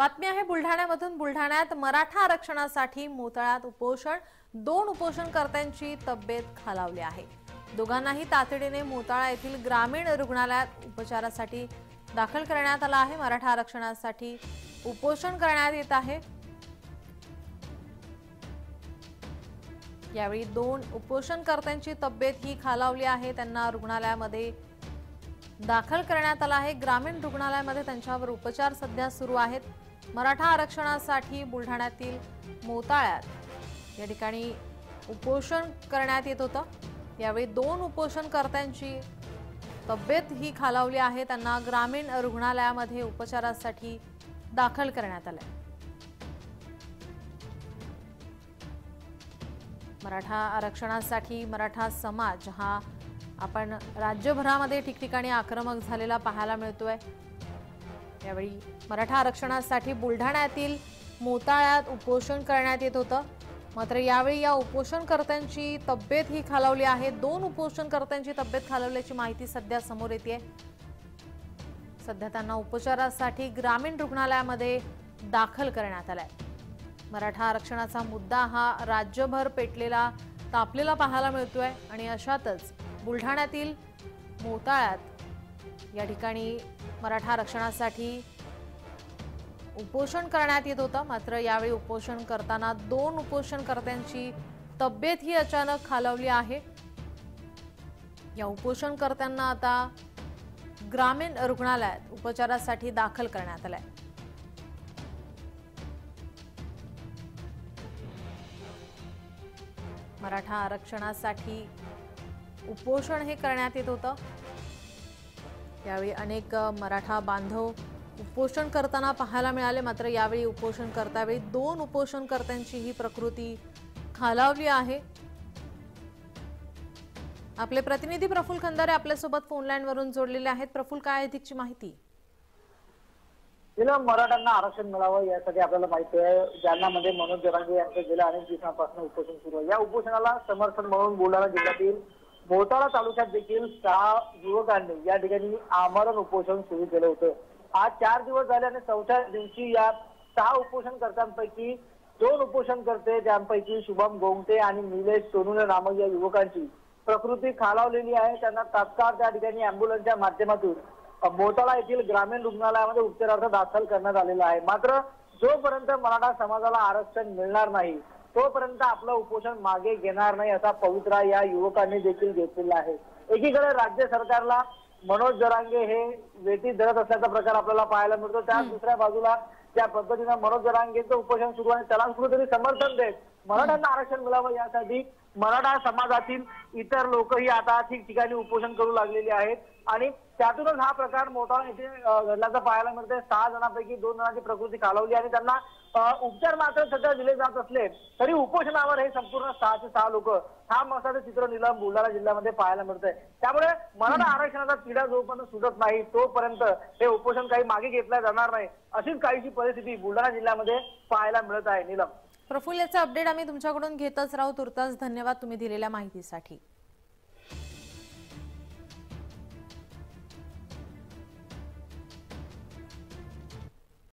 बातमी आहे बुलढाण्यामधून बुलढाण्यात मराठा आरक्षणासाठी मोतळ्यात उपोषण. दोन उपोषणकर्त्यांची तब्येत खालावली आहे. दोघांनाही तातडीने मोताळा येथील ग्रामीण रुग्णालयात उपचारासाठी दाखल करण्यात आला आहे. मराठा आरक्षणासाठी उपोषण करण्यात येत आहे. यावेळी दोन उपोषणकर्त्यांची तब्येत ही खालावली आहे. त्यांना रुग्णालयामध्ये दाखल करण्यात आला आहे. ग्रामीण रुग्णालयामध्ये त्यांच्यावर उपचार सध्या सुरू आहेत. मराठा आरक्षणासाठी बुलढाण्यातील मोताळ्यात या ठिकाणी उपोषण करण्यात येत होतं. यावेळी दोन उपोषणकर्त्यांची तब्येत ही खालावली आहे. त्यांना ग्रामीण रुग्णालयामध्ये उपचारासाठी दाखल करण्यात आलंय. मराठा आरक्षणासाठी मराठा समाज हा आपण राज्यभरामध्ये ठिकठिकाणी आक्रमक झालेला पाहायला मिळतोय. यावेळी मराठा आरक्षणासाठी बुलढाण्यातील मोताळ्यात उपोषण करण्यात येत होतं. मात्र यावेळी या उपोषणकर्त्यांची तब्येत ही खालावली आहे. दोन उपोषणकर्त्यांची तब्येत खालावल्याची माहिती सध्या समोर येते सध्या त्यांना उपचारासाठी ग्रामीण रुग्णालयामध्ये दाखल करण्यात आलाय. मराठा आरक्षणाचा मुद्दा हा राज्यभर पेटलेला तापलेला पाहायला मिळतोय आणि अशातच बुलढाण्यातील मोताळ्यात या ठिकाणी मराठा आरक्षणासाठी उपोषण करण्यात येत होतं. मात्र यावेळी उपोषण करताना दोन उपोषणकर्त्यांची तब्येत ही अचानक खालावली आहे. या उपोषणकर्त्यांना आता ग्रामीण रुग्णालयात उपचारासाठी दाखल करण्यात आलंय. मराठा आरक्षणासाठी उपोषण हे करण्यात येत होतं. यावेळी अनेक मराठा बांधव उपोषण करताना पाहायला मिळाले. मात्र यावेळी उपोषण करतावेळी दोन उपोषणकर्त्यांची ही प्रकृती खालावली आहे. आपले प्रतिनिधी प्रफुल खंदारे आपल्यासोबत फोनलाईन वरून जोडलेले आहेत. प्रफुल काय अधिकची माहिती? गेल्या मराठ्यांना आरक्षण मिळावं यासाठी आपल्याला माहिती आहे. जालन्यामध्ये म्हणजे मनोज जरांगे यांचं गेल्या अनेक दिवसांपासून उपोषण सुरू आहे. या उपोषणाला समर्थन म्हणून बुलढाणा जिल्ह्यातील मोताळा तालुक्यात देखील सहा युवकांनी या ठिकाणी आमरण उपोषण सुरू केलं होतं. आज चार दिवस झाले आणि चौथ्या दिवशी या सहा उपोषणकर्त्यांपैकी दोन उपोषणकर्ते त्यांपैकी शुभम गोंगटे आणि निलेश सोनुले नामक या युवकांची प्रकृती खालावलेली आहे. त्यांना तात्काळ त्या ठिकाणी अँब्युलन्सच्या माध्यमातून मोताळा येथील ग्रामीण रुग्णालयामध्ये उपचारार्थ दाखल करण्यात आलेला आहे. मात्र जोपर्यंत मराठा समाजाला आरक्षण मिळणार नाही तोपर्यंत आपलं उपोषण मागे घेणार नाही असा पवित्रा या युवकांनी देखील घेतलेला आहे. एकीकडे राज्य सरकारला मनोज जरांगे हे वेटी धरत असल्याचा प्रकार आपल्याला पाहायला मिळतो. त्या दुसऱ्या बाजूला ज्या पद्धतीनं मनोज जरांगेचं उपोषण सुरू आहे त्याला कुठेतरी समर्थन देत मराठ्यांना आरक्षण मिळावं यासाठी मराठा समाजातील इतर लोकही आता ठिकठिकाणी उपोषण करू लागलेले आहेत. आणि त्यातूनच हा प्रकार मोठा अं, घडल्याचं पाहायला मिळतंय. सहा जणांपैकी दोन जणांची प्रकृती खालावली आणि त्यांना उपचार मात्र सध्या दिले जात असले तरी उपोषणावर हे संपूर्ण सहाचे सहा लोक ठाम असल्याचं चित्र निलम बुलढाणा जिल्ह्यामध्ये पाहायला मिळतंय. त्यामुळे मराठा आरक्षणाचा तिढा जोपर्यंत सुटत नाही तोपर्यंत हे उपोषण काही मागे घेतलं जाणार नाही अशीच काहीशी परिस्थिती बुलढाणा जिल्ह्यामध्ये पाहायला मिळत आहे निलम. प्रफुल्ल याचा अपडेट आम्ही तुमच्याकडून घेतच राहू. तुर्तास धन्यवाद तुम्ही दिलेल्या माहितीसाठी.